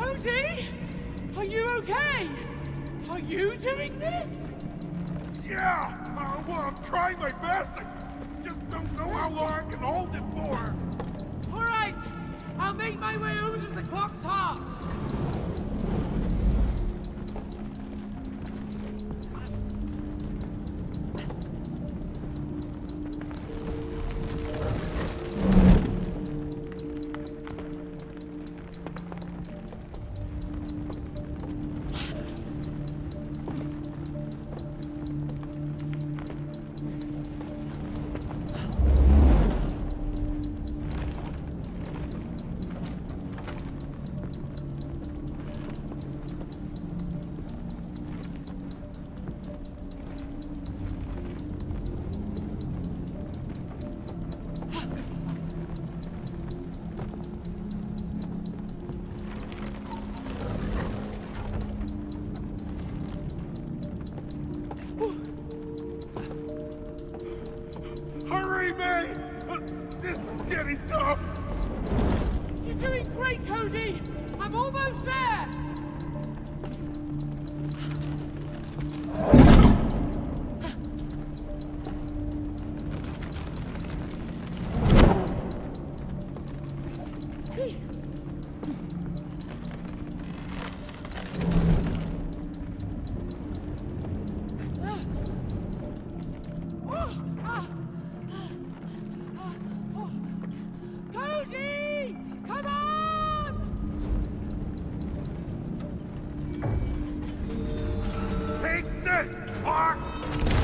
Cody? Are you okay? Are you doing this? Yeah! Uh, well, I'm trying my best. I just don't know how long I can hold it for. All right. I'll make my way over to the clock's heart. Hurry! Uh, This is getting tough. You're doing great, Cody. I'm almost there. Clark! Ah!